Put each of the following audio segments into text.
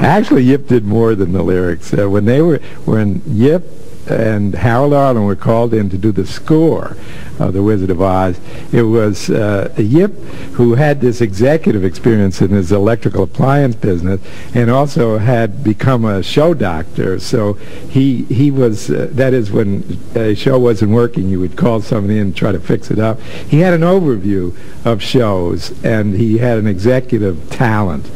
Actually, Yip did more than the lyrics. Uh, when they were, when Yip and Harold Arlen were called in to do the score of The Wizard of Oz. It was uh, Yip who had this executive experience in his electrical appliance business and also had become a show doctor. So he he was, uh, that is when a show wasn't working, you would call somebody in and try to fix it up. He had an overview of shows and he had an executive talent.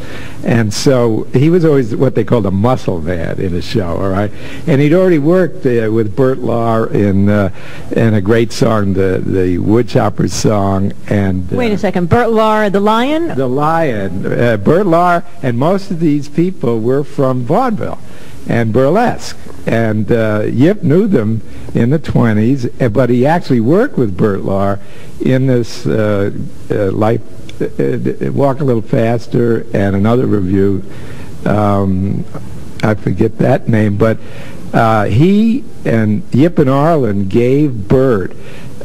And so he was always what they called a muscle man in a show, all right? And he'd already worked uh, with Bert Lahr in, uh, in a great song, the, the Woodchoppers song. and uh, Wait a second. Bert Lahr, the lion? The lion. Uh, Bert Lahr and most of these people were from vaudeville and burlesque. And uh, Yip knew them in the 20s, uh, but he actually worked with Bert Lahr in this uh, uh, Life uh, Walk a Little Faster and another review. Um, I forget that name, but uh, he and Yip and Arlen gave Bert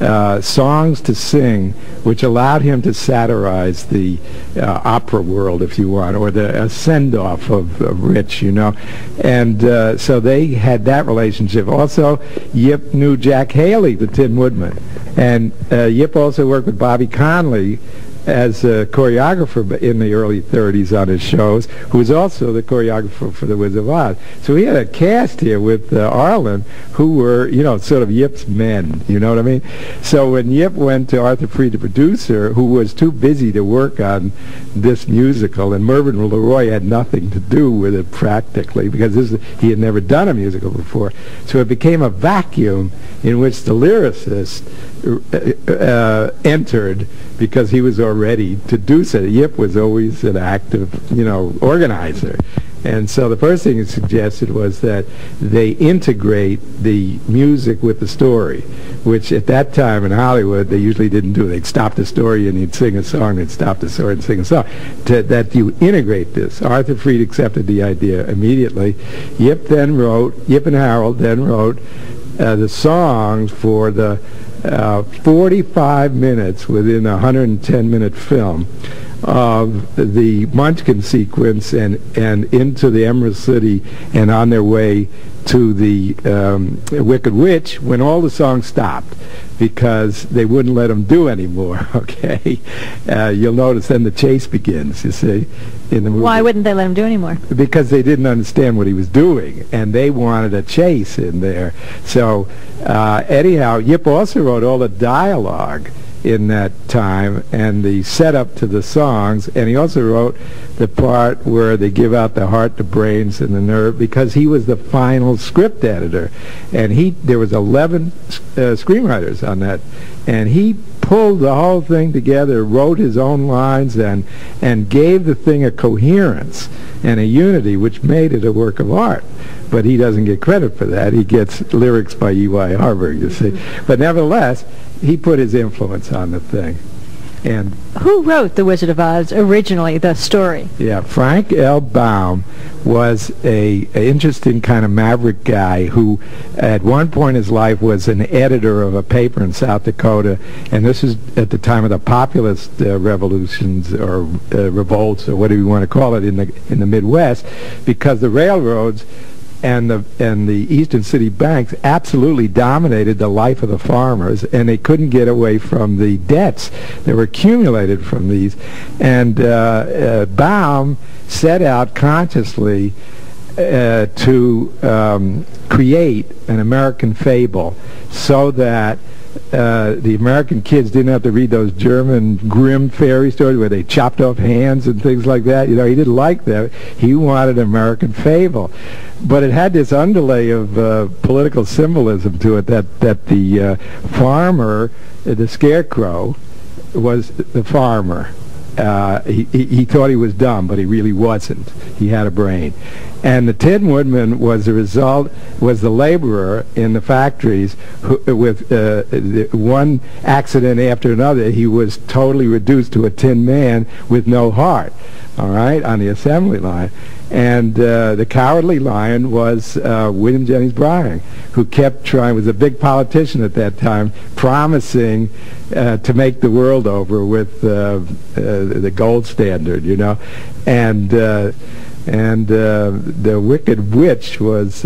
uh, songs to sing, which allowed him to satirize the uh, opera world, if you want, or the send-off of, of, Rich, you know. And uh, so they had that relationship. Also, Yip knew Jack Haley, the Tin Woodman. And uh, Yip also worked with Bobby Connolly, as a choreographer in the early 30s on his shows, who was also the choreographer for The Wizard of Oz. So he had a cast here with uh, Arlen who were, you know, sort of Yip's men, you know what I mean? So when Yip went to Arthur Freed, the producer, who was too busy to work on this musical, and Mervyn LeRoy had nothing to do with it practically, because this, he had never done a musical before. So it became a vacuum in which the lyricist uh, entered because he was already to do so. Yip was always an active, you know, organizer. And so the first thing he suggested was that they integrate the music with the story, which at that time in Hollywood they usually didn't do. They'd stop the story and he'd sing a song, they'd stop the story and sing a song. To, that you integrate this. Arthur Freed accepted the idea immediately. Yip then wrote, Yip and Harold then wrote uh, the songs for the uh, 45 minutes within a 110 minute film of the Munchkin sequence and, and into the Emerald City and on their way to the um, Wicked Witch when all the songs stopped because they wouldn't let him do anymore. Okay, uh, you'll notice then the chase begins. You see, in the movie. Why wouldn't they let him do anymore? Because they didn't understand what he was doing, and they wanted a chase in there. So, uh, anyhow, Yip also wrote all the dialogue in that time and the setup to the songs and he also wrote the part where they give out the heart the brains and the nerve because he was the final script editor and he there was 11 uh, screenwriters on that and he pulled the whole thing together wrote his own lines and and gave the thing a coherence and a unity which made it a work of art but he doesn't get credit for that. He gets lyrics by E.Y. Harburg, you see. But nevertheless, he put his influence on the thing. And who wrote The Wizard of Oz originally, the story? Yeah, Frank L. Baum was a, a, interesting kind of maverick guy who, at one point in his life, was an editor of a paper in South Dakota, and this is at the time of the populist uh, revolutions or uh, revolts or whatever you want to call it in the in the Midwest, because the railroads and the and the Eastern City banks absolutely dominated the life of the farmers, and they couldn't get away from the debts that were accumulated from these. And uh, uh, Baum set out consciously uh, to um, create an American fable so that uh, the American kids didn't have to read those German Grimm fairy stories where they chopped off hands and things like that. You know, he didn't like that. He wanted an American fable. But it had this underlay of uh, political symbolism to it that, that the uh, farmer, the scarecrow, was the farmer. Uh, he, he, thought he was dumb, but he really wasn't. He had a brain. And the Tin Woodman was the result, was the laborer in the factories who, with uh, one accident after another. He was totally reduced to a tin man with no heart, all right, on the assembly line. And uh, the cowardly lion was uh, William Jennings Bryan, who kept trying, was a big politician at that time, promising uh, to make the world over with uh, uh, the gold standard, you know. And and uh, the Wicked Witch was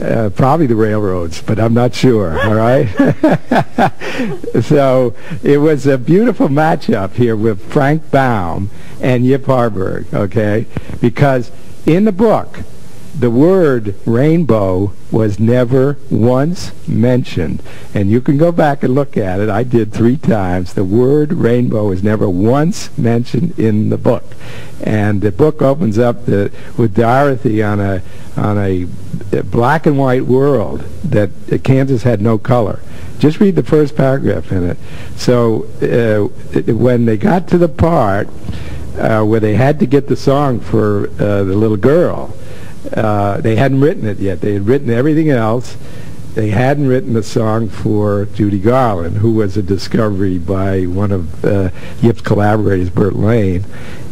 uh, probably the railroads, but I'm not sure. All right. so it was a beautiful matchup here with Frank Baum and Yip Harburg. Okay, because in the book the word rainbow was never once mentioned. And you can go back and look at it. I did three times. The word rainbow was never once mentioned in the book. And the book opens up the, with Dorothy on a on a black and white world that uh, Kansas had no color. Just read the first paragraph in it. So uh, when they got to the part uh, where they had to get the song for uh, the little girl, uh, they hadn't written it yet. They had written everything else. They hadn't written a song for Judy Garland, who was a discovery by one of uh, Yip's collaborators, Burt Lane,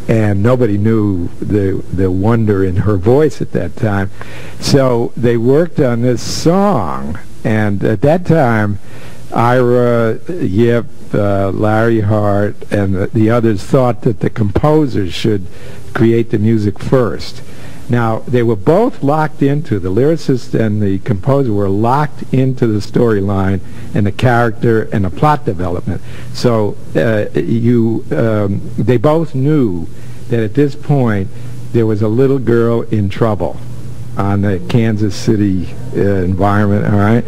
and nobody knew the the wonder in her voice at that time. So they worked on this song, and at that time, Ira, Yip, uh, Larry Hart, and the, the others thought that the composers should create the music first. Now, they were both locked into, the lyricist and the composer were locked into the storyline and the character and the plot development. So uh, you, um, they both knew that at this point there was a little girl in trouble on the Kansas City uh, environment, all right,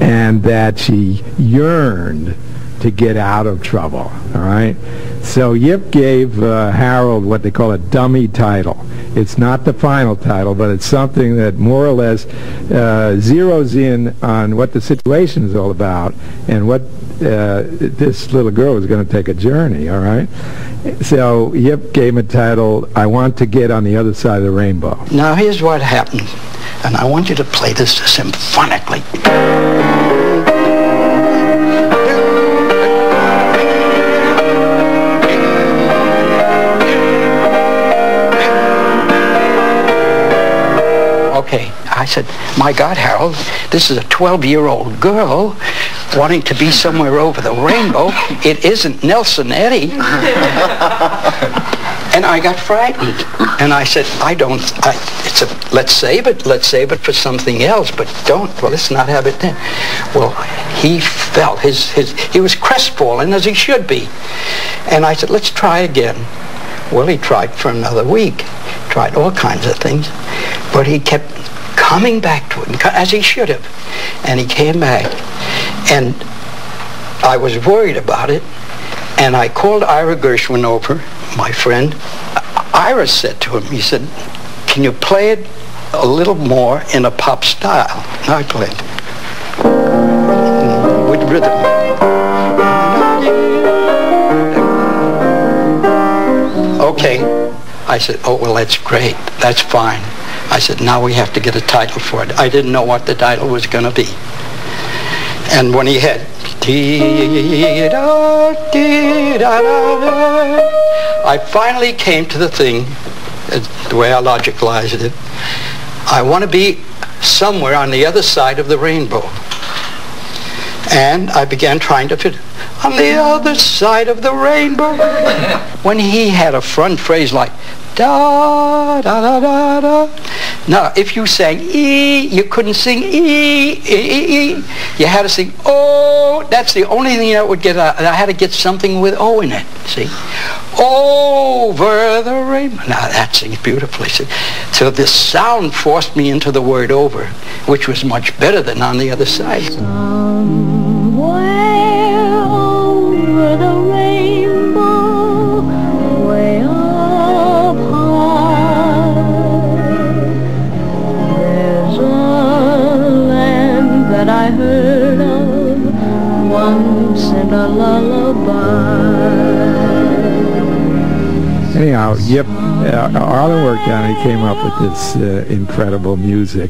and that she yearned to get out of trouble, all right. So Yip gave uh, Harold what they call a dummy title. It's not the final title, but it's something that more or less uh, zeroes in on what the situation is all about and what uh, this little girl is going to take a journey, all right? So Yip gave a title, I Want to Get on the Other Side of the Rainbow. Now here's what happened, and I want you to play this symphonically. I said, my God, Harold, this is a 12-year-old girl wanting to be somewhere over the rainbow. It isn't Nelson Eddy. and I got frightened. And I said, I don't, I, it's a, let's save it, let's save it for something else, but don't, well, let's not have it then. Well, he felt, his, his, he was crestfallen as he should be. And I said, let's try again. Well, he tried for another week, tried all kinds of things, but he kept coming back to it, as he should have. And he came back. And I was worried about it, and I called Ira Gershwin over, my friend. Ira said to him, he said, can you play it a little more in a pop style? And I played hmm, with rhythm. Okay. I said, oh, well, that's great. That's fine. I said, now we have to get a title for it. I didn't know what the title was going to be. And when he had, I finally came to the thing, the way I logicalized it. I want to be somewhere on the other side of the rainbow. And I began trying to fit on the other side of the rainbow. when he had a front phrase like da da da da da. Now, if you sang E, you couldn't sing E, E, E, E. You had to sing O. That's the only thing that would get. Uh, I had to get something with O in it, see? Over the rainbow. Now, that sings beautifully, see? So this sound forced me into the word over, which was much better than on the other side. Uh, Arlen worked on. He came up with this uh, incredible music.